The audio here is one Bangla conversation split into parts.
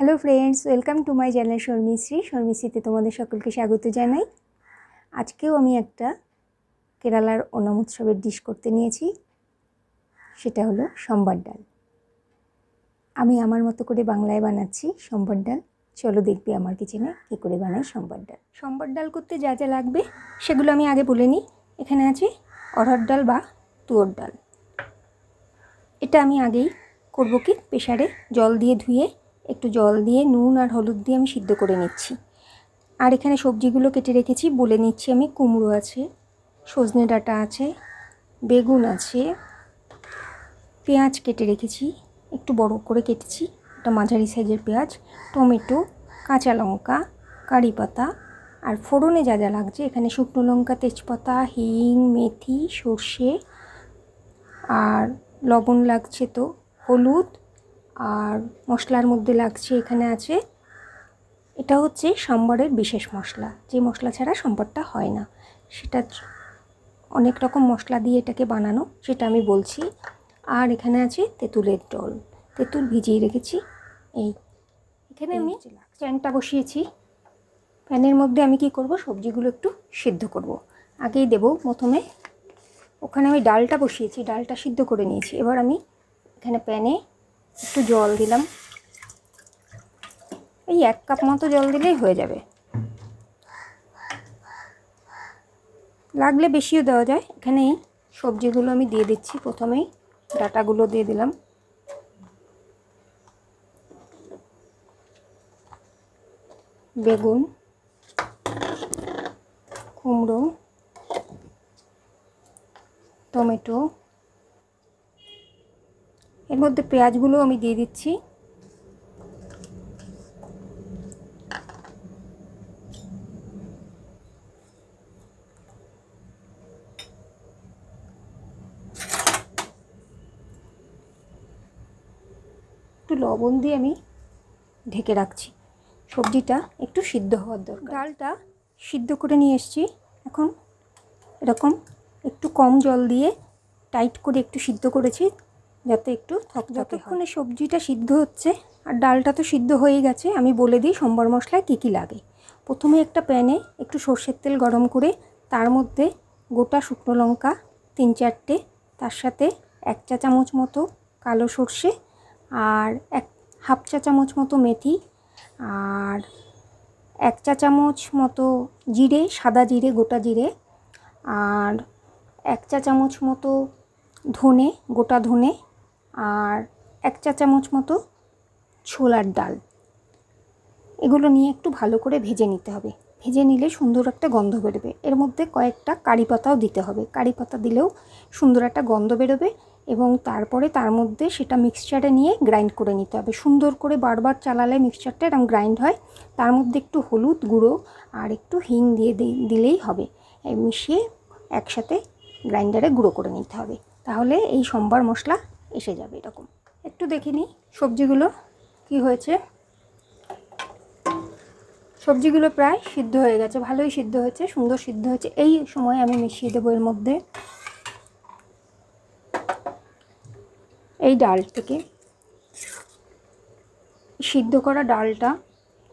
Hello friends welcome to my channel Sharmishri শর্মিশ্রীতে তোমাদের সকলকে স্বাগত জানাই। আজকেও আমি একটা কেরালার ওনাম উৎসবের ডিশ করতে নিয়েছি। সেটা হলো সম্বার ডাল। আমি আমার মতো করে বাংলায় বানাচ্ছি সম্বার ডাল। চলো দেখবি আমার কিচেনে কী করে বানাই সম্বার ডাল। সম্বার ডাল করতে যা যা লাগবে, সেগুলো আমি আগে বলে নিই। এখানে আছে অরহর ডাল বা তুয়োর ডাল। এটা আমি আগেই করব কি? প্রেশারে জল দিয়ে ধুয়ে একটু জল দিয়ে, নুন আর হলুদ দিয়ে আমি সিদ্ধ করে নিচ্ছি। আর এখানে সবজিগুলো কেটে রেখেছি, বলে নিচ্ছি আমি কুমড়ো আছে, সজনে ডাঁটা আছে, বেগুন আছে, পেঁয়াজ কেটে রেখেছি, একটু বড় করে কেটেছি, একটা মাঝারি সাইজের পেঁয়াজ, টমেটো, কাঁচা লঙ্কা, কারি পাতা, আর ফোড়নে যা যা লাগছে, এখানে শুকনো লঙ্কা, তেজপাতা, হিং, মেথি, সর্ষে, আর লবণ লাগছে তো হলুদ আর মশলার মধ্যে লাগছে এখানে আছে এটা হচ্ছে সম্বরের বিশেষ মশলা। যে মশলা ছাড়া সম্বারটা হয় না। সেটা অনেক রকম মশলা দিয়ে এটাকে বানানো সেটা আমি বলছি। আর এখানে আছে তেঁতুলের জল তেঁতুল ভিজিয়ে রেখেছি। এই এখানে আমি প্যানটা বসিয়েছি। প্যানের মধ্যে আমি কি করব সবজিগুলো একটু সিদ্ধ করব। আগেই দেব প্রথমে। ওখানে আমি ডালটা বসিয়েছি ডালটা সিদ্ধ করে নিয়েছি। এবার আমি এখানে প্যানে একটু জল দিলাম। এই এক কাপ মতো জল দিলেই হয়ে যাবে। লাগলে বেশিও দেওয়া যায়। এখানে সবজিগুলো আমি দিয়ে দিচ্ছি। প্রথমেই ডাটাগুলো দিয়ে দিলাম। বেগুন, কুমড়ো, টমেটো এর মধ্যে পেঁয়াজগুলো আমি দিয়ে দিচ্ছি। একটু লবণ দিয়ে আমি ঢেকে রাখছি। সবজিটা একটু সিদ্ধ হওয়ার দরকার। ডালটা সিদ্ধ করে নিয়ে এসছি। এখন এরকম একটু কম জল দিয়ে টাইট করে একটু সিদ্ধ করেছি। যাতে একটু যতক্ষণে সবজিটা সিদ্ধ হচ্ছে আর ডালটা তো সিদ্ধ হয়ে গেছে আমি বলে দিই সম্বর মশলায় কী কী লাগে। প্রথমে একটা প্যানে একটু সর্ষের তেল গরম করে তার মধ্যে গোটা শুকনো লঙ্কা তিন চারটে তার সাথে এক চা চামচ মতো কালো সর্ষে আর এক হাফ চা চামচ মতো মেথি আর এক চা চামচ মতো জিরে সাদা জিরে গোটা জিরে আর এক চা চামচ মতো ধনে গোটা ধনে আর এক চা চামচ মতো ছোলার ডাল। এগুলো নিয়ে একটু ভালো করে ভেজে নিতে হবে। ভেজে নিলে সুন্দর একটা গন্ধ বেরোবে। এর মধ্যে কয়েকটা কারি পাতাও দিতে হবে। কারি পাতা দিলেও সুন্দর একটা গন্ধ বেরোবে এবং তারপরে তার মধ্যে সেটা মিক্সচারে নিয়ে গ্রাইন্ড করে নিতে হবে। সুন্দর করে বারবার চালালে মিক্সচারটা এরকম গ্রাইন্ড হয়। তার মধ্যে একটু হলুদ গুঁড়ো আর একটু হিং দিয়ে দিলেই হবে। মিশিয়ে একসাথে গ্রাইন্ডারে গুঁড়ো করে নিতে হবে। তাহলে এই সম্বার মশলা এসে যাবে এরকম। একটু দেখে নিই সবজিগুলো কি হয়েছে। সবজিগুলো প্রায় সিদ্ধ হয়ে গেছে, ভালোই সিদ্ধ হয়েছে, সুন্দর সিদ্ধ হয়েছে। এই সময় আমি মিশিয়ে দেবো এর মধ্যে। এই ডাল থেকে সিদ্ধ করা ডালটা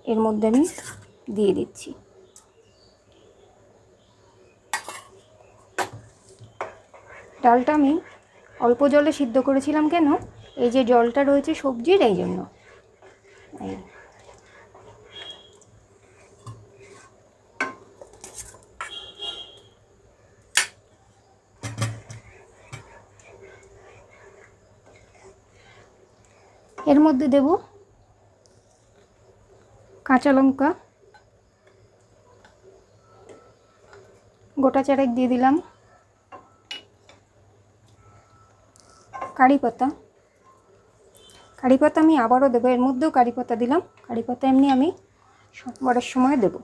এর মধ্যে আমি দিয়ে দিচ্ছি। ডালটা আমি অল্প জলে সিদ্ধ করেছিলাম কেন? এই যে জলটা রয়েছে সবজির, এই জন্য। এর মধ্যে দেব কাঁচা লঙ্কা। গোটা চারেক দিয়ে দিলাম। কারি পাতা কারি পাতা আমি আবারও দেবো, এর মধ্যেও কারি পাতা দিলাম। কারি পাতা এমনি আমি সোমবারের সময় দেব।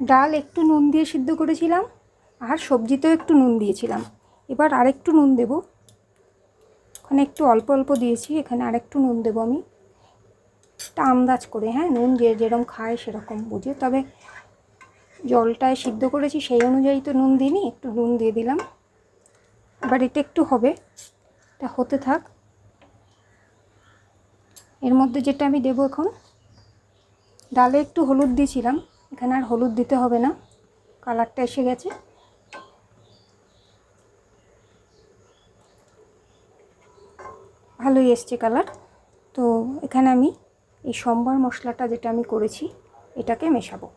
ডাল একটু নুন দিয়ে সিদ্ধ করেছিলাম, আর সবজিতেও একটু নুন দিয়েছিলাম। এবার আরেকটু নুন দেব। ওখানে একটু অল্প অল্প দিয়েছি, এখানে আরেকটু নুন দেবো আমি। একটা আন্দাজ করে হ্যাঁ নুন যে যেরকম খায় সেরকম বুঝে তবে জলটায় সিদ্ধ করেছি সেই অনুযায়ী তো নুন দিইনি, একটু নুন দিয়ে দিলাম। এবার এটা একটু হবে, এটা হতে থাক। এর মধ্যে যেটা আমি দেবো এখন, ডালে একটু হলুদ দিয়েছিলাম, এখানে আর হলুদ দিতে হবে না, কালারটা এসে গেছে। ভালোই এসছে কালার, তো এখানে আমি এই সম্বার মশলাটা যেটা আমি করেছি এটাকে মেশাবো।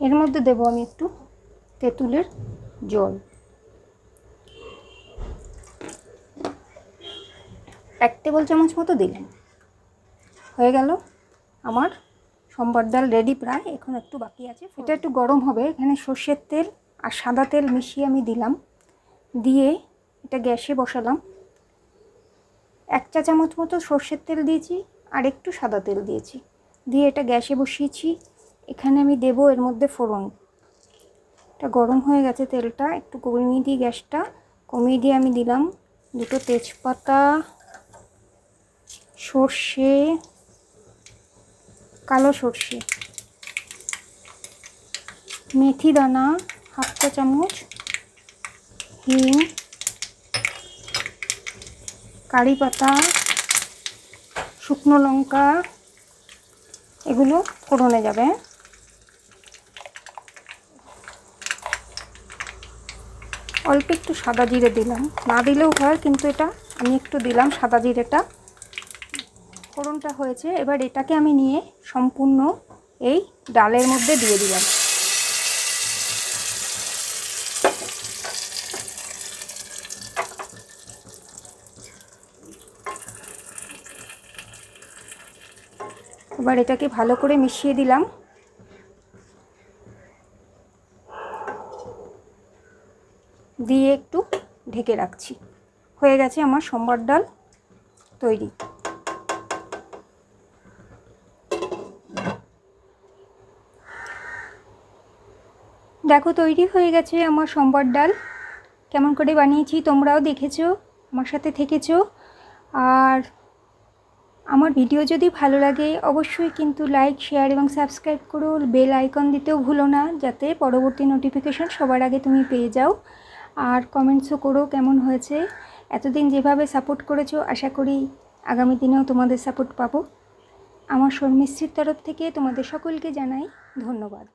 এর মধ্যে দেবো আমি একটু তেঁতুলের জল। এক টেবিল চামচ মতো দিলাম। হয়ে গেল আমার সম্বার ডাল রেডি প্রায়, এখন একটু বাকি আছে। এটা একটু গরম হবে, এখানে সর্ষের তেল আর সাদা তেল মিশিয়ে আমি দিলাম। দিয়ে এটা গ্যাসে বসালাম। এক চা চামচ মতো সর্ষের তেল দিয়েছি আর একটু সাদা তেল দিয়েছি। দিয়ে এটা গ্যাসে বসিয়েছি। এখানে আমি দেব এর মধ্যে ফোড়ন। এটা গরম হয়ে গেছে তেলটা, একটু কমিয়ে দিই গ্যাসটা কমিয়ে দিয়ে আমি দিলাম। দুটো তেজপাতা, সর্ষে, কালো সর্ষে, মেথি দানা, হাফ চা চামচ হিম কারি পাতা, শুকনো লঙ্কা, এগুলো ফোড়নে যাবে। অল্প একটু সাদা জিরে দিলাম। না দিলেও হয়, কিন্তু এটা আমি একটু দিলাম সাদা জিরেটা। ফোড়নটা হয়েছে, এবার এটাকে আমি নিয়ে সম্পূর্ণ এই ডালের মধ্যে দিয়ে দিলাম। এবার এটাকে ভালো করে মিশিয়ে দিলাম। দিয়ে একটু ঢেকে রাখছি। হয়ে গেছে আমার সম্বার ডাল তৈরি। দেখো তৈরি হয়ে গেছে আমার সম্বার ডাল। কেমন করে বানিয়েছি তোমরাও দেখেছ, আমার সাথে থেকেছো। আর আমার ভিডিও যদি ভালো লাগে অবশ্যই কিন্তু লাইক, শেয়ার এবং সাবস্ক্রাইব করো। বেল আইকন দিতেও ভুলো না, যাতে পরবর্তী নোটিফিকেশান সবার আগে তুমি পেয়ে যাও। আর কমেন্টসও করো কেমন হয়েছে। এতদিন যেভাবে সাপোর্ট করেছ, আশা করি আগামী দিনেও তোমাদের সাপোর্ট পাবো। আমার শর্মিশ্রীর তরফ থেকে তোমাদের সকলকে জানাই ধন্যবাদ।